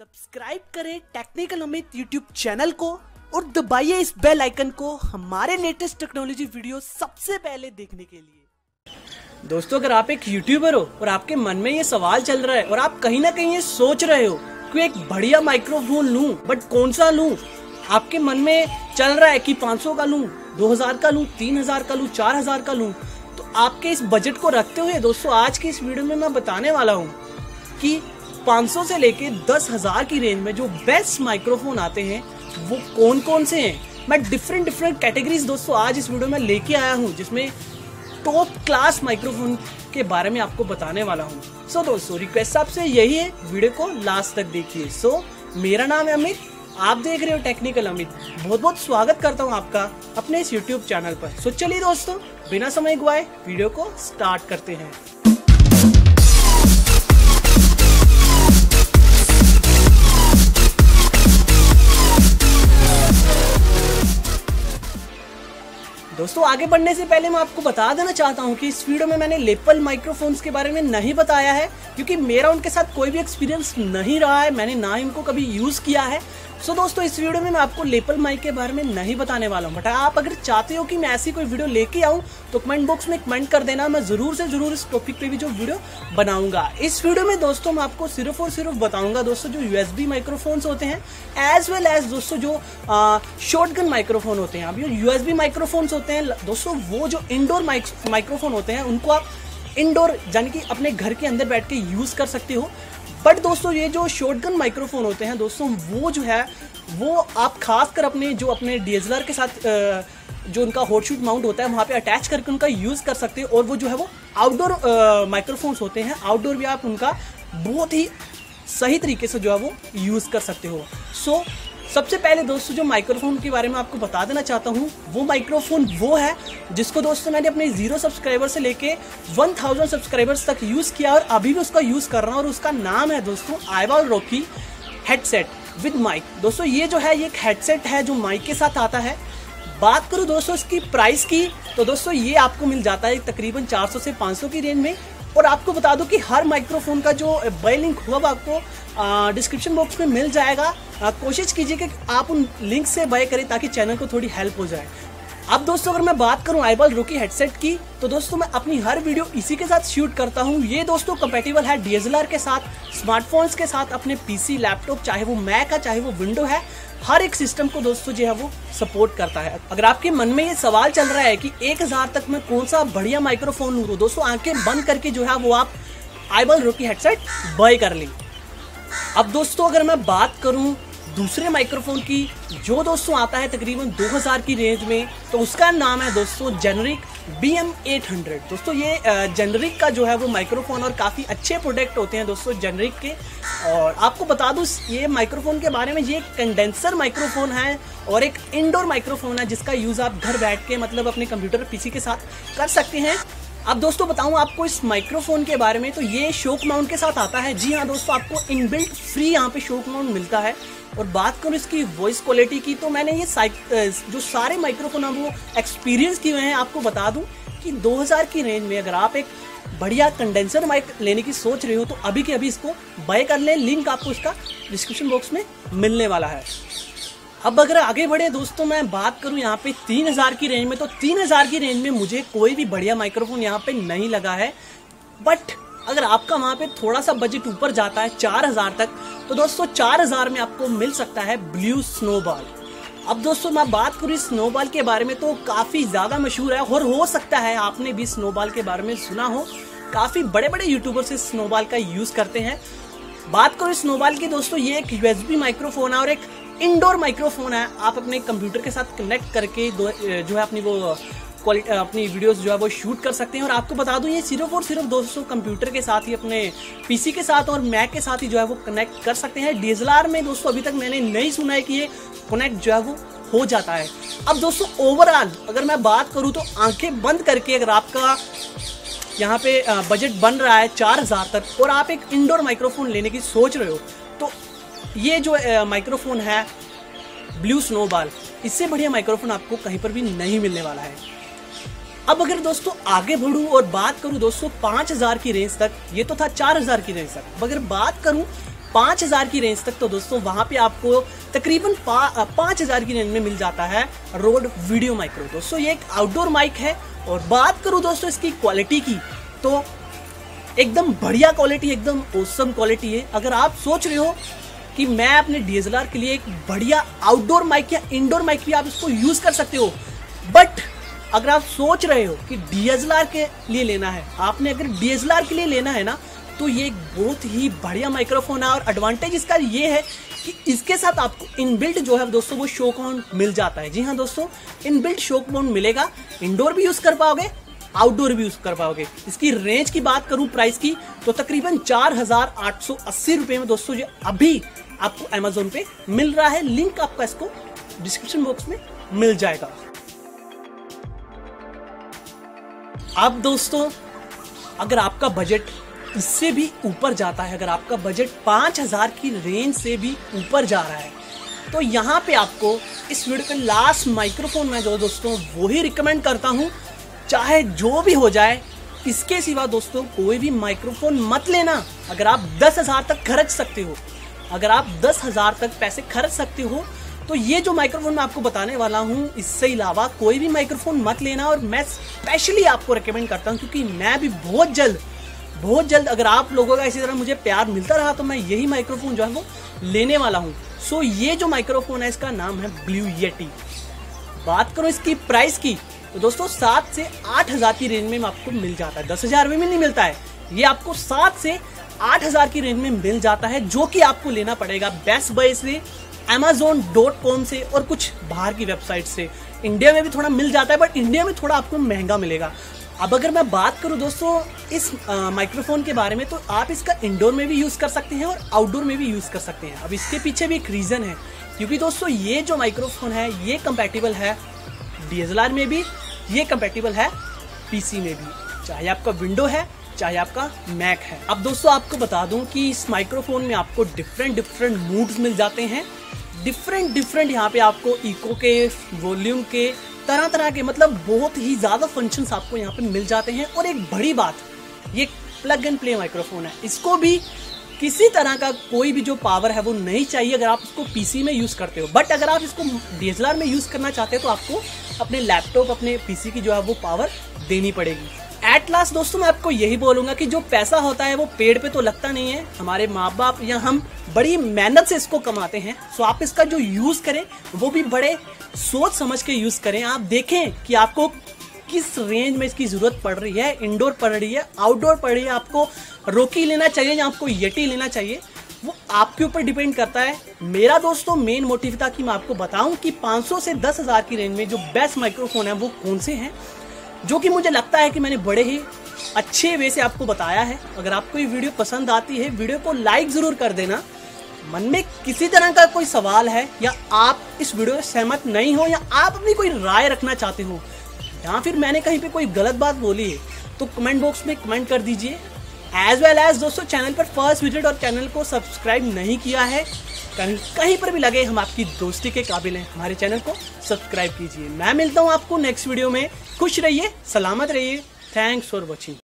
Subscribe करें technical Amit YouTube channel को और दबाइए इस बेल आइकन को हमारे लेटेस्ट टेक्नोलॉजी वीडियो सबसे पहले देखने के लिए। दोस्तों, अगर आप एक यूट्यूबर हो और आपके मन में ये सवाल चल रहा है और आप कहीं ना कहीं ये सोच रहे हो कि एक बढ़िया माइक्रोफोन लूँ बट कौन सा लूँ? आपके मन में चल रहा है कि 500 का लूँ 2000 का लूँ 3000 का लूँ 4000 का लूँ तो आपके इस बजट को रखते हुए दोस्तों, आज की इस वीडियो में मैं बताने वाला हूँ कि 500 से लेके दस हज़ार की रेंज में जो बेस्ट माइक्रोफोन आते हैं वो कौन कौन से हैं? मैं डिफरेंट डिफरेंट कैटेगरीज दोस्तों आज इस वीडियो में लेके आया हूँ जिसमें टॉप क्लास माइक्रोफोन के बारे में आपको बताने वाला हूँ। सो so, दोस्तों रिक्वेस्ट आपसे यही है वीडियो को लास्ट तक देखिए। सो so, मेरा नाम है अमित आप देख रहे हो टेक्निकल अमित। बहुत बहुत स्वागत करता हूँ आपका अपने इस यूट्यूब चैनल पर। सो so, चलिए दोस्तों बिना समय गवाए वीडियो को स्टार्ट करते हैं। दोस्तों, आगे बढ़ने से पहले मैं आपको बता देना चाहता हूँ कि इस वीडियो में मैंने लेपल माइक्रोफोन्स के बारे में नहीं बताया है, क्योंकि मेरा उनके साथ कोई भी एक्सपीरियंस नहीं रहा है, मैंने ना इनको कभी यूज़ किया है। सो so, दोस्तों इस वीडियो में मैं आपको लेपल माइक के बारे में नहीं बताने वाला हूँ बट आप अगर चाहते हो कि मैं ऐसी कोई वीडियो लेके आऊँ तो कमेंट बॉक्स में कमेंट कर देना। मैं ज़रूर से ज़रूर इस टॉपिक पे भी जो वीडियो बनाऊँगा। इस वीडियो में दोस्तों मैं आपको सिर्फ़ और सिर्फ़ बताऊँगा दोस्तों जो यूएसबी माइक्रोफोन्स होते हैं एज वेल एज दोस्तों जो शॉर्ट गन माइक्रोफोन होते हैं। अब जो यूएसबी माइक्रोफोन्स होते हैं दोस्तों वो जो इंडोर माइक्रोफोन होते हैं उनको आप इंडोर यानी कि अपने घर के अंदर बैठ के यूज़ कर सकते हो। बट दोस्तों ये जो शॉटगन माइक्रोफोन होते हैं दोस्तों वो जो है वो आप खास कर अपने जो अपने डीएसएलआर के साथ जो उनका हॉट शूट माउंट होता है वहाँ पे अटैच करके उनका यूज़ कर सकते हैं। और वो जो है वो आउटडोर माइक्रोफोन्स होते हैं। आउटडोर भी आप उनका बहुत ही सही तरीके से जो है वो यूज़ कर सकते हो। सो so, सबसे पहले दोस्तों, जो माइक्रोफोन के बारे में आपको बता देना चाहता हूँ, वो माइक्रोफोन वो है जिसको दोस्तों मैंने अपने ज़ीरो सब्सक्राइबर से लेके वन थाउज़ेंड सब्सक्राइबर्स तक यूज़ किया और अभी भी उसका यूज़ कर रहा हूँ और उसका नाम है दोस्तों iBall Rocky headset with mic दोस्तों, ये जो है, ये एक हेडसेट है जो माइक के साथ आता है। बात करूँ दोस्तों इसकी प्राइस की तो दोस्तों ये आपको मिल जाता है तकरीबन 400 से 500 की रेंज में। और आपको बता दूँ कि हर माइक्रोफोन का जो बाय लिंक हुआ आपको डिस्क्रिप्शन बॉक्स में मिल जाएगा। कोशिश कीजिए कि आप उन लिंक से बाय करें ताकि चैनल को थोड़ी हेल्प हो जाए। अब दोस्तों, अगर मैं बात करूँ आईबल रोकी हेडसेट की तो दोस्तों, मैं अपनी हर वीडियो इसी के साथ शूट करता हूँ। ये दोस्तों कंपेटेबल है डीएसएलआर के साथ स्मार्टफोन्स के साथ, अपने पीसी लैपटॉप चाहे वो मैक है, चाहे वो विंडो है, हर एक सिस्टम को दोस्तों जो है वो सपोर्ट करता है। अगर आपके मन में ये सवाल चल रहा है कि एक हज़ार तक मैं कौन सा बढ़िया माइक्रोफोन लूँ तो दोस्तों, आँखें बंद करके जो है वो आप आईबल रोकी हेडसेट बाय कर लें। अब दोस्तों, अगर मैं बात करूँ दूसरे माइक्रोफोन की, जो दोस्तों आता है तकरीबन 2000 की रेंज में तो उसका नाम है दोस्तों generic B M eight hundred दोस्तों ये जेनरिक का जो है वो माइक्रोफोन और काफ़ी अच्छे प्रोडक्ट होते हैं दोस्तों जेनरिक के। और आपको बता दूँ, ये माइक्रोफोन के बारे में ये कंडेंसर माइक्रोफोन है और एक इंडोर माइक्रोफोन है जिसका यूज़ आप घर बैठ के मतलब अपने कंप्यूटर पीसी के साथ कर सकते हैं। अब दोस्तों बताऊँ आपको इस माइक्रोफोन के बारे में तो ये शोक माउंट के साथ आता है। जी हाँ दोस्तों, आपको इनबिल्ट फ्री यहाँ पे शोक माउंट मिलता है। और बात करूँ इसकी वॉइस क्वालिटी की तो मैंने ये जो सारे माइक्रोफोन है, वो एक्सपीरियंस किए हैं। आपको बता दूँ कि 2000 की रेंज में अगर आप एक बढ़िया कंडेंसर माइक लेने की सोच रहे हो तो अभी के अभी इसको बाय कर लें। लिंक आपको इसका डिस्क्रिप्शन बॉक्स में मिलने वाला है। अब अगर आगे बढ़े दोस्तों, मैं बात करूँ यहाँ पे तीन हज़ार की रेंज में तो तीन हज़ार की रेंज में मुझे कोई भी बढ़िया माइक्रोफोन यहाँ पे नहीं लगा है। बट अगर आपका वहाँ पे थोड़ा सा बजट ऊपर जाता है चार हज़ार तक तो दोस्तों, चार हज़ार में आपको मिल सकता है ब्लू स्नोबॉल अब दोस्तों, मैं बात करूँ इस स्नोबॉल के बारे में तो काफ़ी ज़्यादा मशहूर है और हो सकता है आपने भी स्नोबॉल के बारे में सुना हो। काफ़ी बड़े बड़े यूट्यूबर से स्नोबॉल का यूज़ करते हैं। बात करो स्नोबॉल की, दोस्तों, ये एक यूएसबी माइक्रोफोन है और एक इंडोर माइक्रोफोन है, आप अपने कंप्यूटर के साथ कनेक्ट करके जो है अपनी वो क्वालिटी अपनी वीडियोस जो है वो शूट कर सकते हैं। और आपको बता दूँ, ये सिर्फ़ और सिर्फ़ दोस्तों कंप्यूटर के साथ ही, अपने पीसी के साथ और मैक के साथ ही जो है वो कनेक्ट कर सकते हैं। डीएसएलआर में दोस्तों अभी तक मैंने नहीं सुना है कि ये कनेक्ट जो है वो हो जाता है। अब दोस्तों ओवरऑल अगर मैं बात करूँ तो आँखें बंद करके अगर आपका यहाँ पे बजट बन रहा है चार हज़ार तक और आप एक इंडोर माइक्रोफोन लेने की सोच रहे हो तो ये जो माइक्रोफोन है ब्लू स्नोबॉल इससे बढ़िया माइक्रोफोन आपको कहीं पर भी नहीं मिलने वाला है। अब अगर दोस्तों आगे बढ़ू और बात करूँ दोस्तों पाँच हज़ार की रेंज तक, ये तो था चार हज़ार की रेंज तक। अगर बात करूँ पाँच हज़ार की रेंज तक तो दोस्तों वहाँ पे आपको तकरीबन पाँच हज़ार की रेंज में मिल जाता है रोड वीडियो माइक्रो दोस्तों ये एक आउटडोर माइक है और बात करूँ दोस्तों इसकी क्वालिटी की तो एकदम बढ़िया क्वालिटी एकदम ओसम क्वालिटी है। अगर आप सोच रहे हो कि मैं अपने डीएसएलआर के लिए एक बढ़िया आउटडोर माइक या इंडोर माइक भी आप इसको यूज़ कर सकते हो। बट अगर आप सोच रहे हो कि डीएसएलआर के लिए लेना है, आपने अगर डीएसएलआर के लिए लेना है ना तो ये एक बहुत ही बढ़िया माइक्रोफोन है और एडवांटेज इसका ये है कि इसके साथ आपको इनबिल्ट जो है, दोस्तों, वो शोक मिल जाता है। जी हाँ दोस्तों इनबिल्ट शोक मिलेगा। इंडोर भी यूज़ कर पाओगे आउटडोर भी यूज़ कर पाओगे। इसकी रेंज की बात करूँ प्राइस की तो तकरीबन चार हज़ार आठ सौ अस्सी रुपए में दोस्तों जो अभी आपको अमेजोन पे मिल रहा है। लिंक आपका इसको डिस्क्रिप्शन बॉक्स में मिल जाएगा। अब दोस्तों, अगर आपका बजट इससे भी ऊपर जाता है, अगर आपका बजट पाँच हज़ार की रेंज से भी ऊपर जा रहा है तो यहाँ पे आपको इस वीडियो के लास्ट माइक्रोफोन में जो दोस्तों, वो ही रिकमेंड करता हूँ। चाहे जो भी हो जाए, इसके सिवा दोस्तों कोई भी माइक्रोफोन मत लेना। अगर आप दस हज़ार तक खर्च सकते हो, अगर आप दस हज़ार तक पैसे खर्च सकते हो तो ये जो माइक्रोफोन मैं आपको बताने वाला हूँ, इससे अलावा कोई भी माइक्रोफोन मत लेना और मैं स्पेशली आपको रिकमेंड करता हूँ, क्योंकि मैं भी बहुत जल्द बहुत जल्द अगर आप लोगों का इसी तरह मुझे प्यार मिलता रहा तो मैं यही माइक्रोफोन जो है वो लेने वाला हूँ। सो ये जो माइक्रोफोन है, इसका नाम है ब्लू येटी बात करो इसकी प्राइस की तो दोस्तों, सात से आठ हज़ार की रेंज में आपको मिल जाता है। दस हज़ार में नहीं मिलता है। ये आपको सात से आठ हज़ार की रेंज में मिल जाता है, जो कि आपको लेना पड़ेगा बेस्ट बाय से अमेजोन डॉट कॉम से और कुछ बाहर की वेबसाइट से। इंडिया में भी थोड़ा मिल जाता है बट इंडिया में थोड़ा आपको महँगा मिलेगा। अब अगर मैं बात करूँ दोस्तों, इस माइक्रोफोन के बारे में तो आप इसका इंडोर में भी यूज़ कर सकते हैं और आउटडोर में भी यूज़ कर सकते हैं। अब इसके पीछे भी एक रीजन है, क्योंकि दोस्तों, ये जो माइक्रोफोन है, ये कंपेटेबल है डीएसएलआर में भी। ये कंपेटेबल है पीसी में भी। चाहे आपका विंडो है, चाहे आपका मैक है। अब दोस्तों, आपको बता दूँ कि इस माइक्रोफोन में आपको डिफरेंट डिफरेंट मूड्स मिल जाते हैं। डिफरेंट डिफरेंट यहाँ पे आपको इको के वॉल्यूम के तरह तरह के मतलब बहुत ही ज़्यादा फ़ंक्शंस आपको यहाँ पे मिल जाते हैं। और एक बड़ी बात, ये प्लग एंड प्ले माइक्रोफोन है। इसको भी किसी तरह का कोई भी जो पावर है वो नहीं चाहिए अगर आप इसको पीसी में यूज़ करते हो। बट अगर आप इसको डीएसएलआर में यूज़ करना चाहते हो तो आपको अपने लैपटॉप अपने पीसी की जो है वो पावर देनी पड़ेगी। एट लास्ट दोस्तों, मैं आपको यही बोलूँगा कि जो पैसा होता है वो पेड़ पे तो लगता नहीं है। हमारे माँ बाप या हम बड़ी मेहनत से इसको कमाते हैं सो आप इसका जो यूज़ करें, वो भी बड़े सोच समझ के यूज़ करें। आप देखें कि आपको किस रेंज में इसकी ज़रूरत पड़ रही है इंडोर पड़ रही है आउटडोर पड़ रही है, आपको रोकी लेना चाहिए, या आपको यटी लेना चाहिए, वो आपके ऊपर डिपेंड करता है। मेरा दोस्तों मेन मोटिव था कि मैं आपको बताऊँ कि 500 से दस हज़ार की रेंज में जो बेस्ट माइक्रोफोन है, वो कौन से हैं, जो कि मुझे लगता है कि मैंने बड़े ही अच्छे वे से आपको बताया है। अगर आपको ये वीडियो पसंद आती है वीडियो को लाइक ज़रूर कर देना। मन में किसी तरह का कोई सवाल है, या आप इस वीडियो से सहमत नहीं हो, या आप अपनी कोई राय रखना चाहते हो या फिर मैंने कहीं पे कोई गलत बात बोली है तो कमेंट बॉक्स में कमेंट कर दीजिए। एज वेल एज दोस्तों चैनल पर फ़र्स्ट विज़िट और चैनल को सब्सक्राइब नहीं किया है, कहीं कहीं पर भी लगे हम आपकी दोस्ती के काबिल हैं, हमारे चैनल को सब्सक्राइब कीजिए। मैं मिलता हूँ आपको नेक्स्ट वीडियो में। खुश रहिए, सलामत रहिए। Thanks for watching